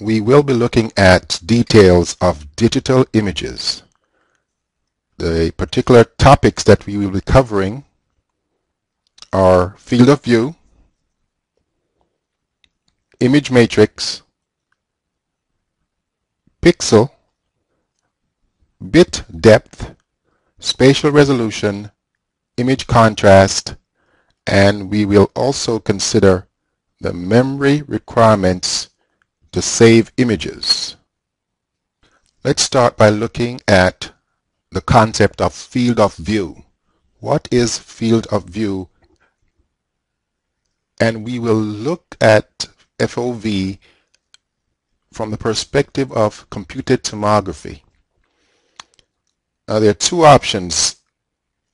we will be looking at details of digital images. The particular topics that we will be covering are field of view, image matrix, pixel, bit depth, spatial resolution, image contrast, and we will also consider the memory requirements to save images. Let's start by looking at the concept of field of view. What is field of view? And we will look at FOV from the perspective of computed tomography. Now there are two options.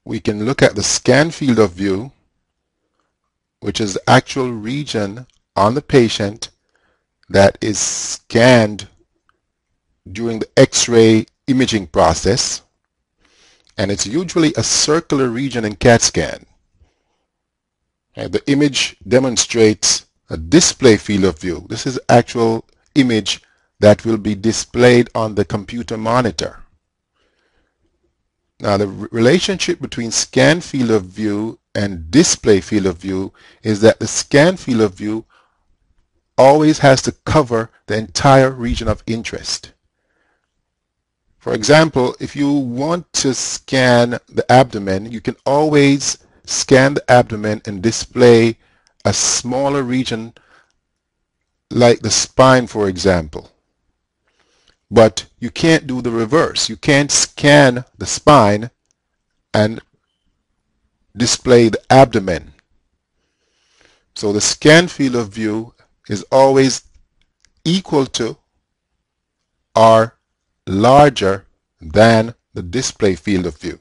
We can look at the scan field of view, which is the actual region on the patient that is scanned during the X-ray imaging process and it's usually a circular region in CAT scan. And the image demonstrates a display field of view. This is actual image that will be displayed on the computer monitor. Now the relationship between scan field of view and display field of view is that the scan field of view always has to cover the entire region of interest. For example, if you want to scan the abdomen, you can always scan the abdomen and display a smaller region like the spine, for example. But you can't do the reverse. You can't scan the spine and display the abdomen. So the scan field of view is always equal to or larger than the display field of view.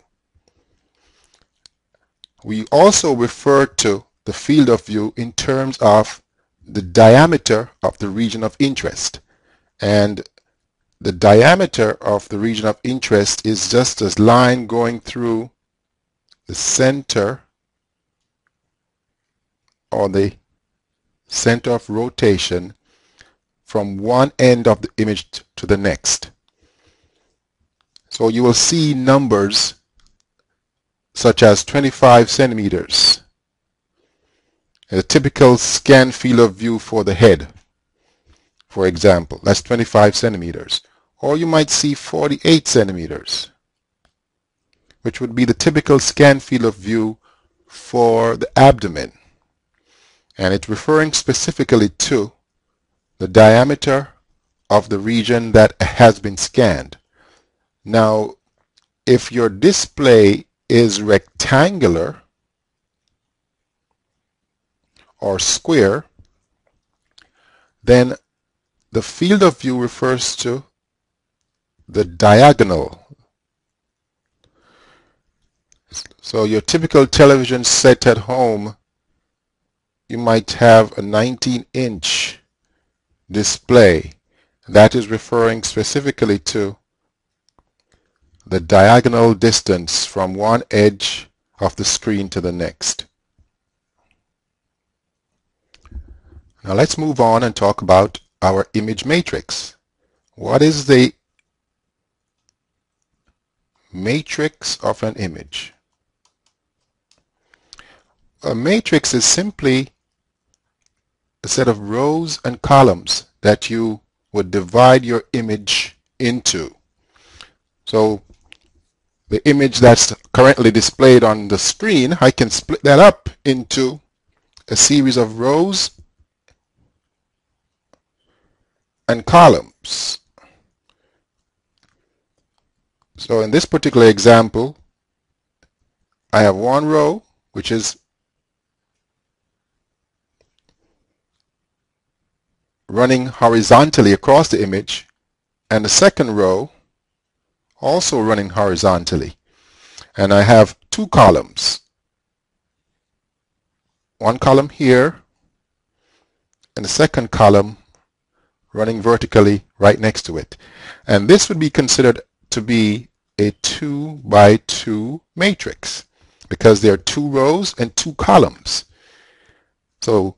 We also refer to the field of view in terms of the diameter of the region of interest. And the diameter of the region of interest is just a line going through the center or the center of rotation from one end of the image to the next. So you will see numbers such as 25 centimeters, a typical scan field of view for the head, for example, that's 25 centimeters. Or you might see 48 centimeters, which would be the typical scan field of view for the abdomen and it's referring specifically to the diameter of the region that has been scanned. Now, if your display is rectangular or square, then the field of view refers to the diagonal. So your typical television set at home you might have a 19 inch display that is referring specifically to the diagonal distance from one edge of the screen to the next. Now let's move on and talk about our image matrix. What is the matrix of an image? A matrix is simply a set of rows and columns that you would divide your image into. So the image that's currently displayed on the screen, I can split that up into a series of rows and columns. So in this particular example, I have one row, which is running horizontally across the image and the second row also running horizontally. And I have two columns. One column here and the second column running vertically right next to it. And this would be considered to be a 2 by 2 matrix because there are two rows and two columns. So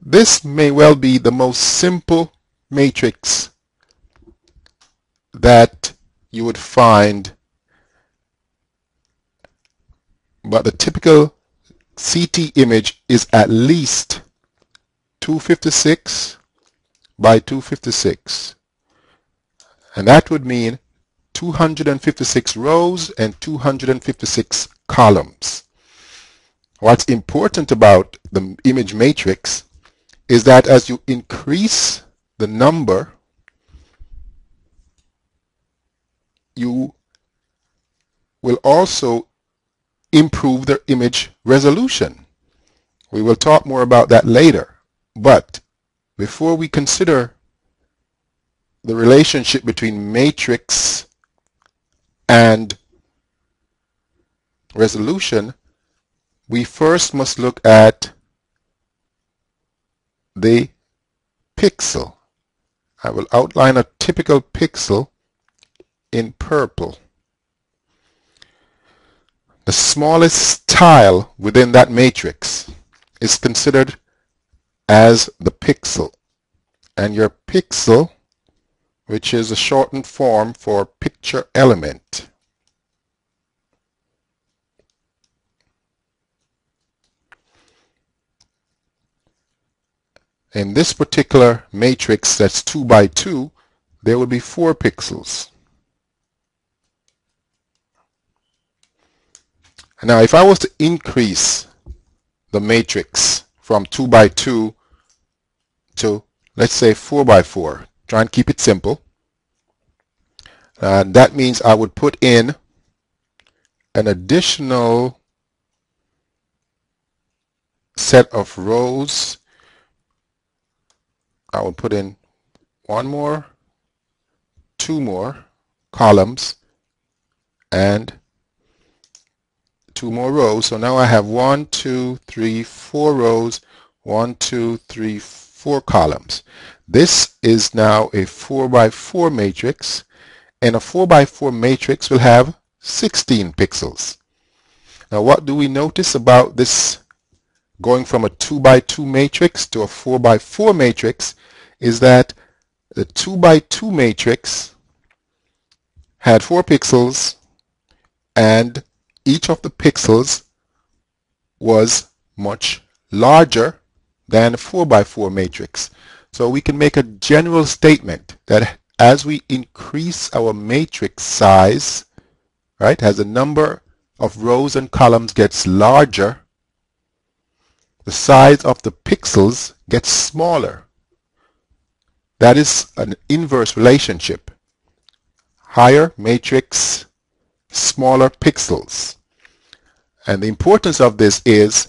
this may well be the most simple matrix that you would find but the typical CT image is at least 256 by 256 and that would mean 256 rows and 256 columns. What's important about the image matrix is that as you increase the number you will also improve the image resolution. We will talk more about that later. But before we consider the relationship between matrix and resolution, we first must look at the pixel. I will outline a typical pixel in purple. The smallest tile within that matrix is considered as the pixel. And your pixel, which is a shortened form for picture element, in this particular matrix that's 2 by 2, there will be 4 pixels. Now if I was to increase the matrix from 2 by 2 to let's say 4 by 4, try and keep it simple, and that means I would put in an additional set of rows. I will put in one more, two more columns, and two more rows. So now I have one, two, three, four rows, one, two, three, four columns. This is now a 4 by 4 matrix and a 4 by 4 matrix will have 16 pixels. Now what do we notice about this going from a 2 by 2 matrix to a 4 by 4 matrix is that the 2 by 2 matrix had 4 pixels and each of the pixels was much larger than a 4 by 4 matrix. So we can make a general statement that as we increase our matrix size, right, as the number of rows and columns gets larger, the size of the pixels gets smaller. That is an inverse relationship. Higher matrix, smaller pixels. And the importance of this is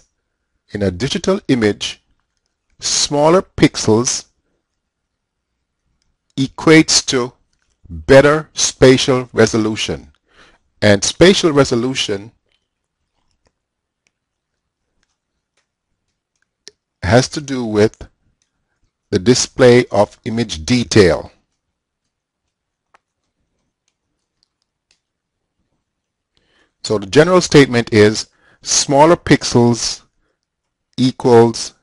in a digital image, smaller pixels equates to better spatial resolution. And spatial resolution has to do with the display of image detail. So the general statement is smaller pixels equals